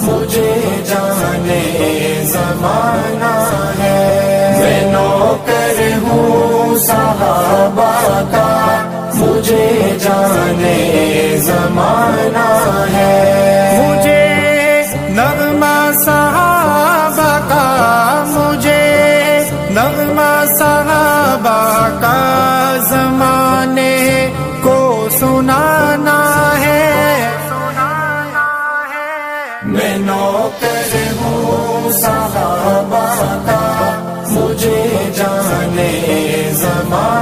मुझे जाने है। नौकर हूँ, सहाबा का, मुझे जाने है। मुझे सहाबा का, मुझे सहाबा का को सुनाना मैं नौकर हूँ सहाबा का मुझे जाने जमा